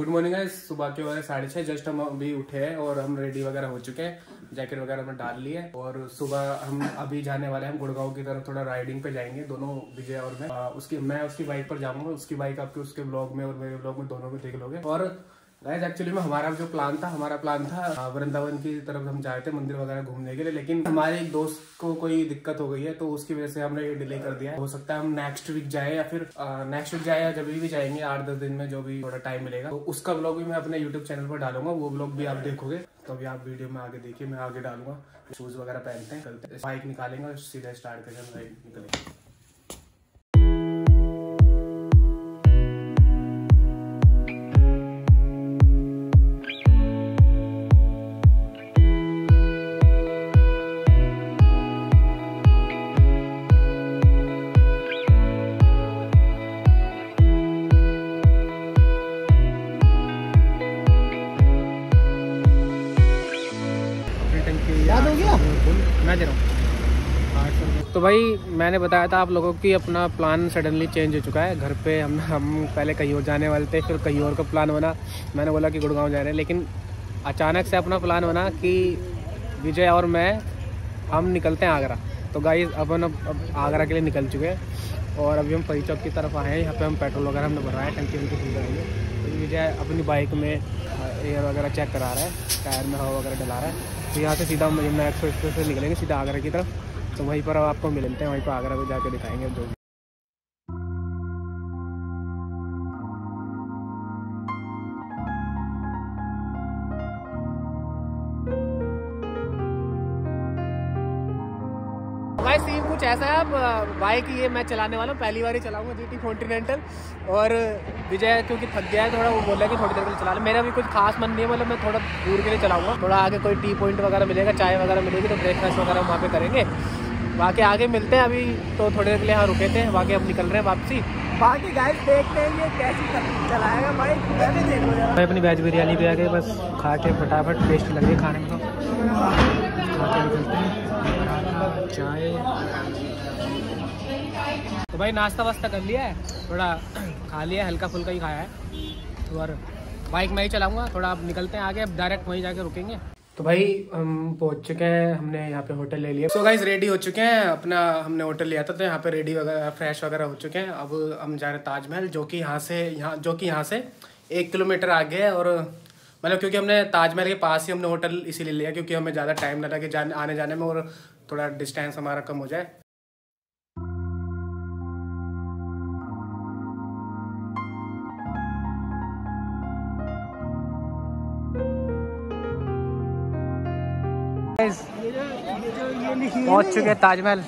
Good morning है सुबह के वह साढ़े छः जस्ट हम अभी उठे हैं और हम रेडी वगैरह हो चुके हैं। जैकेट वगैरह हमने डाल लिए और सुबह हम अभी जाने वाले हैं हम गुड़गांव की तरफ़ थोड़ा राइडिंग पे जाएँगे दोनों विजय और मैं। आ, उसकी मैं उसकी बाइक पर जाऊँगा उसकी बाइक आपके उसके ब्लॉग में और मेरे ब्लॉग में दोनों को देख लोगे। और गाइस एक्चुअली में हमारा जो प्लान था हमारा प्लान था वृंदावन की तरफ़ हम जाए थे मंदिर वगैरह घूमने के लिए लेकिन हमारे एक दोस्त को कोई दिक्कत हो गई है तो उसकी वजह से हमने ये डिले कर दिया है। हो सकता है हम नेक्स्ट वीक जाए या फिर नेक्स्ट वीक जाए या जब भी जाएँगे आठ दस दिन में जो भी थोड़ा टाइम मिलेगा तो उसका ब्लॉग भी मैं अपने यूट्यूब चैनल पर डालूँगा वो ब्लॉग भी आप देखोगे। तो अभी आप वीडियो में आगे देखिए मैं आगे डालूँगा शूज़ वगैरह पहनते हैं बाइक निकालेंगे और सीधा स्टार्ट करके हम निकलेंगे। मैं दे रहा हूँ। तो भाई मैंने बताया था आप लोगों की अपना प्लान सडनली चेंज हो चुका है। घर पे हम हम पहले कहीं और जाने वाले थे फिर कहीं और का प्लान बना। मैंने बोला कि गुड़गांव जा रहे हैं लेकिन अचानक से अपना प्लान बना कि विजय और मैं हम निकलते हैं आगरा। तो गाई अपन अब, अब आगरा के लिए निकल चुके हैं। और अभी हम परी चौक की तरफ़ आए हैं यहाँ पे हम पेट्रोल वगैरह हमने भरा है टंकी उनकी फुल करेंगे तो विजय अपनी बाइक में एयर वगैरह चेक करा रहा है टायर में हवा वगैरह डला रहा है तो यहाँ से सीधा यमुना एक्सप्रेस से निकलेंगे सीधा आगरा की तरफ़। तो वहीं पर आपको मिलते हैं, वहीं पर आगरा को जाकर दिखाएँगे जो भाई सीन कुछ ऐसा है बाइक ये मैं चलाने वाला हूँ पहली बार ही चलाऊँगा जी टी कॉन्टिनेंटल और विजय क्योंकि थक गया है थोड़ा वो बोला कि थोड़ी देर के लिए चला ले। मेरा भी कुछ खास मन नहीं है मतलब मैं थोड़ा दूर के लिए चलाऊँगा। थोड़ा आगे कोई टी पॉइंट वगैरह मिलेगा चाय वगैरह मिलेगी तो ब्रेकफास्ट वगैरह वहाँ पर करेंगे। बाकी आगे मिलते हैं अभी तो थोड़ी देर के लिए यहाँ रुके थे बाकी अब निकल रहे हैं वापसी। बाकी गाइस देखते हैं ये कैसी चलाएगा बाइक मैं अपनी वेज बिरयानी भी आ गई बस खा के फटाफट टेस्ट लगे खाने में तो। खा के निकलते हैं। चाय तो भाई नाश्ता वास्ता कर लिया है, थोड़ा खा लिया हल्का फुल्का ही खाया है। और बाइक मैं ही चलाऊँगा, थोड़ा अब निकलते हैं आगे, अब डायरेक्ट वहीं जाके रुकेंगे। तो भाई, हम पहुँच चुके हैं, हमने यहाँ पे होटल ले लिया। सो गाइज़ रेडी हो चुके हैं, अपना हमने होटल लिया था तो यहाँ पे रेडी वगैरह फ्रेश वगैरह हो चुके हैं। अब हम जा रहे हैं ताजमहल, जो कि यहाँ से, यहाँ, जो कि यहाँ से एक किलोमीटर आगे है, और मतलब क्योंकि हमने ताजमहल के पास ही हमने होटल इसीलिए लिया, क्योंकि हमें ज़्यादा टाइम लगा कि जाने आने जाने में, और थोड़ा डिस्टेंस हमारा कम हो जाए। पहुँच चुके हैं ताजमहल।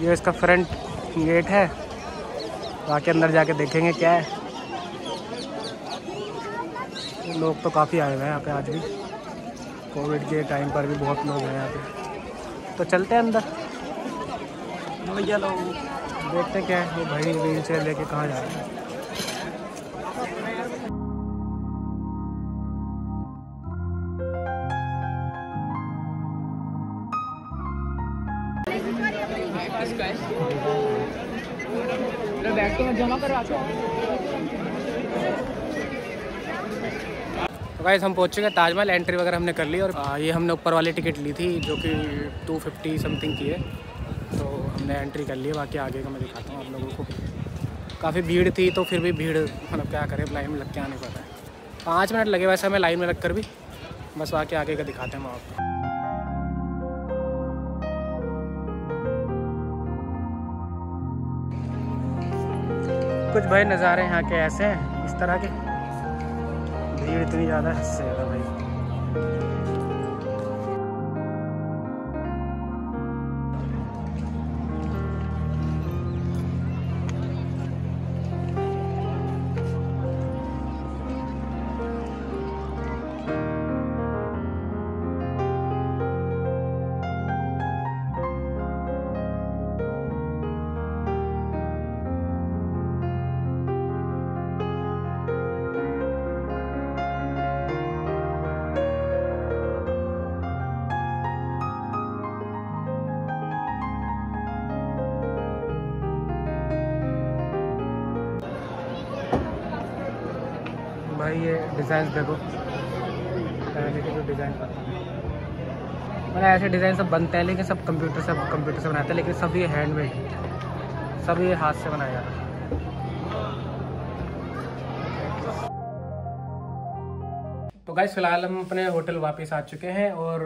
ये इसका फ्रंट गेट है। बाकी अंदर जाके देखेंगे क्या है। लोग तो काफ़ी आए हुए हैं यहाँ पे आज भी। कोविड के टाइम पर भी बहुत लोग हैं यहाँ पे। तो चलते हैं अंदर। भैया लोग देखते क्या है वो भाई व्हील चेयर लेके कहाँ जा रहे हैं। बैग तो मैं जमा करवा तो गाइस हम पहुँच चुके हैं ताजमहल एंट्री वगैरह हमने कर ली और ये हमने ऊपर वाली टिकट ली थी जो कि 250 समथिंग की है। तो हमने एंट्री कर ली है बाकी आगे का मैं दिखाता हूँ आप लोगों को। काफ़ी भीड़ थी तो फिर भी भीड़ मतलब क्या करें लाइन में लग के आने पड़ा है। पाँच मिनट लगे वैसे हमें लाइन में लग कर भी। बस आके आगे का दिखाते हैं हम आपको कुछ भाई नज़ारे यहाँ के ऐसे हैं, इस तरह के। भीड़ इतनी ज़्यादा हद भाई। भाई ये डिज़ाइन देखो। पहले के जो डिज़ाइन मतलब ऐसे डिज़ाइन सब बनते हैं, लेकिन सब कंप्यूटर से कंप्यूटर से बनाते हैं, लेकिन सब ये हैंडमेड सब ये हाथ से बनाया जाता है। तो गाइस फ़िलहाल हम अपने होटल वापस आ चुके हैं और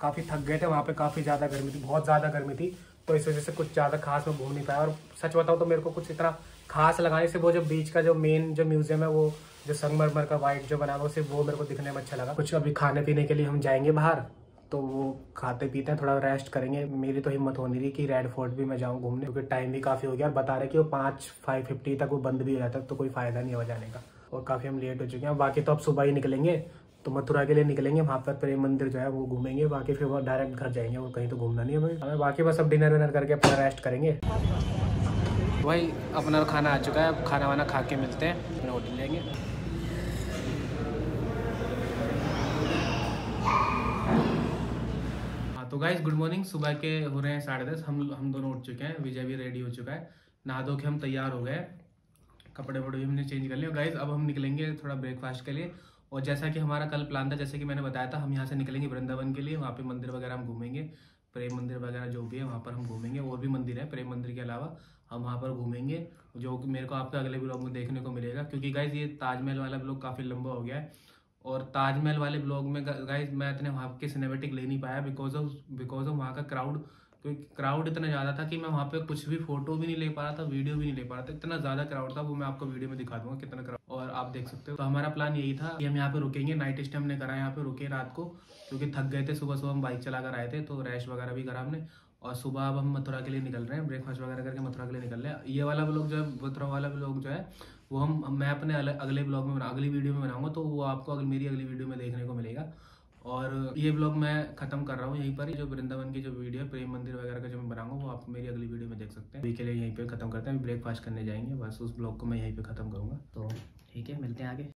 काफ़ी थक गए थे, वहाँ पे काफ़ी ज़्यादा गर्मी थी, बहुत ज़्यादा गर्मी थी। तो इस वजह से कुछ ज़्यादा खास मैं घूम नहीं पाया। और सच बताऊँ तो मेरे को कुछ इतना खास लगा से वो जो बीच का जो मेन जो म्यूज़ियम है, वो जो संगमरमर का वाइट जो बना हुआ, सिर्फ़ वो मेरे को दिखने में अच्छा लगा। कुछ अभी खाने पीने के लिए हम जाएँगे बाहर तो वो खाते पीते हैं, थोड़ा रेस्ट करेंगे। मेरी तो हिम्मत होनी रही कि रेड फोर्ट भी मैं जाऊँ घूमने, क्योंकि टाइम भी काफ़ी हो गया। और बता रहे कि वो पाँच फाइव फिफ्टी तक वो बंद भी हो जाता है तो कोई फ़ायदा नहीं हो जाने का। और काफ़ी हम लेट हो चुके हैं। बाकी तो अब सुबह ही निकलेंगे तो मथुरा के लिए निकलेंगे, वहाँ पर प्रेम मंदिर जो है वो घूमेंगे, बाकी फिर वो डायरेक्ट घर जाएँगे और कहीं तो घूमना नहीं हमें हमें बाकी बस अब डिनर विनर करके अपना रेस्ट करेंगे। भाई अपना खाना आ चुका है, अब खाना वाना खा के मिलते हैं, अपने होटल लेंगे। हाँ तो गाइज़ गुड मॉर्निंग सुबह के हो रहे हैं साढ़े दस, हम हम दोनों उठ चुके हैं, विजय भी रेडी हो चुका है, नहा धो के हम तैयार हो गए कपड़े वपड़े भी हमने चेंज कर लिए। गाइज़ अब हम निकलेंगे थोड़ा ब्रेकफास्ट के लिए और जैसा कि हमारा कल प्लान था, जैसे कि मैंने बताया था, हम यहाँ से निकलेंगे वृंदावन के लिए, वहाँ पे मंदिर वगैरह हम घूमेंगे। प्रेम मंदिर वगैरह जो भी है, वहाँ पर हम घूमेंगे, और भी मंदिर है प्रेम मंदिर के अलावा, हम वहाँ पर घूमेंगे, जो मेरे को आपके अगले ब्लॉग में देखने को मिलेगा। क्योंकि गाइज़ ये ताजमहल वाला ब्लॉग काफ़ी लंबा हो गया है, और ताजमहल वाले ब्लॉग में गाइज़ मैं इतने वहाँ के सिनेमेटिक ले नहीं पाया बिकॉज़ ऑफ़ बिकॉज़ ऑफ़ वहाँ का क्राउड क्योंकि क्राउड इतना ज़्यादा था कि मैं वहाँ पे कुछ भी फ़ोटो भी नहीं ले पा रहा था वीडियो भी नहीं ले पा रहा था। इतना ज़्यादा क्राउड था, वो मैं आपको वीडियो में दिखा दूँगा कितना क्राउड और आप देख सकते हो। तो हमारा प्लान यही था कि हम यहाँ पे रुकेंगे नाइट स्टे हमने करा यहाँ पे, रुके रात को, क्योंकि थक गए थे। सुबह सुबह हम बाइक चला कर आए थे तो रैश वगैरह भी करा हमने। और सुबह अब हम मथुरा के लिए निकल रहे हैं ब्रेकफास्ट वगैरह करके मथुरा के लिए निकल रहे हैं। ये वाला ब्लॉग जो है, मथुरा वाला ब्लॉग जो है, वो हम, मैं अपने अगले ब्लॉग में अगली वीडियो में बनाऊँगा तो वो आपको अगली, मेरी अगली वीडियो में देखने को मिलेगा। और ये ब्लॉग मैं खत्म कर रहा हूँ यहीं पर जो वृंदावन की जो वीडियो प्रेम मंदिर वगैरह का जो मैं बनाऊँगा, वो आप मेरी अगली वीडियो में देख सकते हैं। अभी के लिए यहीं पर खत्म करते हैं ब्रेकफास्ट करने जाएँगे, बस उस ब्लॉग को मैं यहीं पर खत्म करूँगा। तो ठीक है, मिलते हैं आगे।